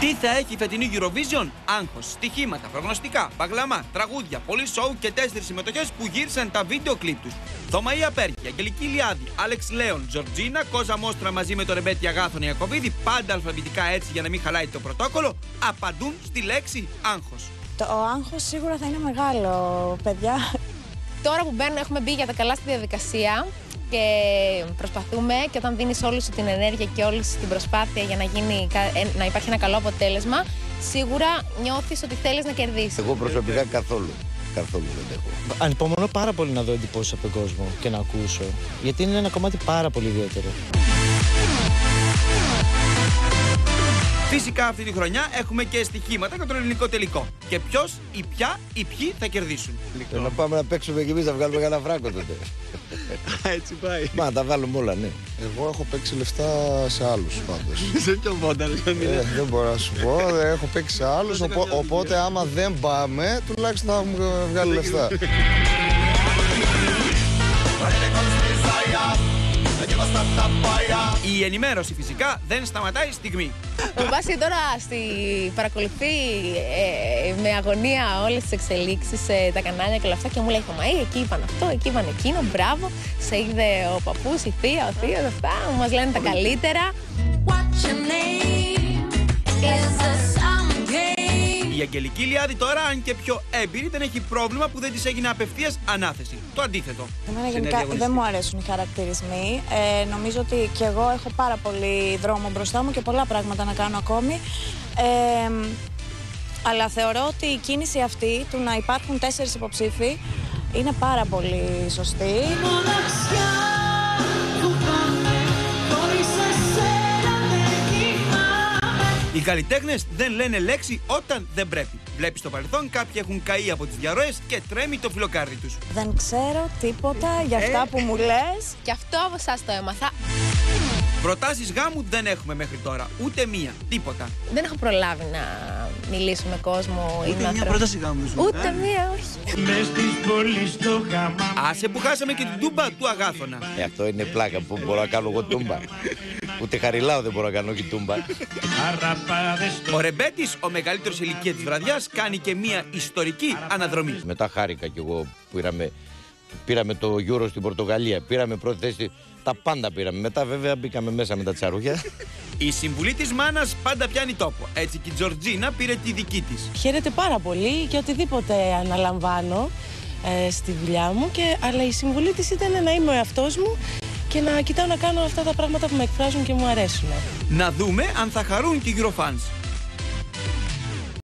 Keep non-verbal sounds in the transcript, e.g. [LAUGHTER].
Τι θα έχει η φετινή Eurovision, άγχος, στοιχήματα, προγνωστικά, μπαγλαμά, τραγούδια, πολύ σοου και τέσσερις συμμετοχές που γύρισαν τα βίντεο κλιπ τους. Θωμαία Πέρκη, Αγγελική Λιάδη, Άλεξ Λέον, Τζορτζίνα, Κόζα Μόστρα μαζί με το ρεμπέτη Αγάθων Ιακοβίδη, πάντα αλφαβητικά έτσι για να μην χαλάει το πρωτόκολλο, απαντούν στη λέξη άγχος. Το άγχος σίγουρα θα είναι μεγάλο, παιδιά. Τώρα που μπαίνουμε, έχουμε μπει για τα καλά στη διαδικασία και προσπαθούμε και όταν δίνεις όλη σου την ενέργεια και όλη σου την προσπάθεια για να, γίνει, κα- ε, να υπάρχει ένα καλό αποτέλεσμα, σίγουρα νιώθεις ότι θέλεις να κερδίσεις. Εγώ προσωπικά καθόλου. Καθόλου δεν έχω. Ανυπομονώ πάρα πολύ να δω εντυπώσεις από τον κόσμο και να ακούσω. Γιατί είναι ένα κομμάτι πάρα πολύ ιδιαίτερο. Φυσικά αυτή τη χρονιά έχουμε και στοιχήματα για τον ελληνικό τελικό. Και ποιος, ή ποια, ή ποιοι θα κερδίσουν. Ε, Να πάμε να παίξουμε και εμείς να βγάλουμε κανένα φράγκο τότε. [LAUGHS] Έτσι πάει. Μα να τα βάλουμε όλα, ναι. Εγώ έχω παίξει λεφτά σε άλλους πάντως. [LAUGHS] Σε ποιο μόνταλ, ε, δεν μπορώ να σου πω, δεν έχω παίξει σε άλλους, οπό- οπότε άμα δεν πάμε, τουλάχιστον θα έχουμε βγάλει λεφτά. Η ενημέρωση φυσικά δεν σταματάει στιγμή. Ο Βάση τώρα στη, παρακολουθεί ε, με αγωνία όλες τις εξελίξεις, ε, τα κανάλια και όλα αυτά και μου λέει Θωμαή, εκεί είπαν αυτό, εκεί είπαν εκείνο, μπράβο, σε είδε ο παππούς, η θεία, ο θείος, αυτά, μας λένε τα καλύτερα. What's your name? Is this some game? Η Αγγελική Λιάδη τώρα, αν και πιο έμπειρη, δεν έχει πρόβλημα που δεν της έγινε απευθείας ανάθεση. Το αντίθετο. Εμένα Σε γενικά μια δεν μου αρέσουν οι χαρακτηρισμοί. Ε, νομίζω ότι και εγώ έχω πάρα πολύ δρόμο μπροστά μου και πολλά πράγματα να κάνω ακόμη. Ε, αλλά θεωρώ ότι η κίνηση αυτή του να υπάρχουν τέσσερις υποψήφοι είναι πάρα πολύ σωστή. Οι καλλιτέχνες δεν λένε λέξη όταν δεν πρέπει. Βλέπεις στο παρελθόν κάποιοι έχουν καεί από τις διαρροές και τρέμει το φιλοκάρδι τους. Δεν ξέρω τίποτα για αυτά που μου λες. Και αυτό από εσάς το έμαθα. Προτάσεις γάμου δεν έχουμε μέχρι τώρα. Ούτε μία. Τίποτα. Δεν έχω προλάβει να μιλήσω με κόσμο ή με ανθρώπους. πρόταση γάμου σου. Ούτε μία, όχι. Άσε που χάσαμε και την τούμπα του Αγάθωνα. Ε, αυτό είναι πλάκα που μπορώ να κάνω εγώ τούμπα. Ούτε χαριλάω δεν μπορώ να κάνω και τούμπα. Ο Ρεμπέτη, ο μεγαλύτερος ηλικία της βραδιάς, κάνει και μία ιστορική αναδρομή. Μετά χάρηκα κι εγώ που πήραμε, πήραμε το Euro στην Πορτογαλία. Πήραμε πρώτη θέση. Τα πάντα πήραμε. Μετά βέβαια μπήκαμε μέσα με τα τσαρούχια. Η συμβουλή της μάνας πάντα πιάνει τόπο. Έτσι και η Τζορτζίνα πήρε τη δική της. Χαίρεται πάρα πολύ για οτιδήποτε αναλαμβάνω ε, στη δουλειά μου και, αλλά η συμβουλή της ήταν να είμαι ο εαυτός μου και να κοιτάω να κάνω αυτά τα πράγματα που με εκφράζουν και μου αρέσουν. Να δούμε αν θα χαρούν και οι Eurofans.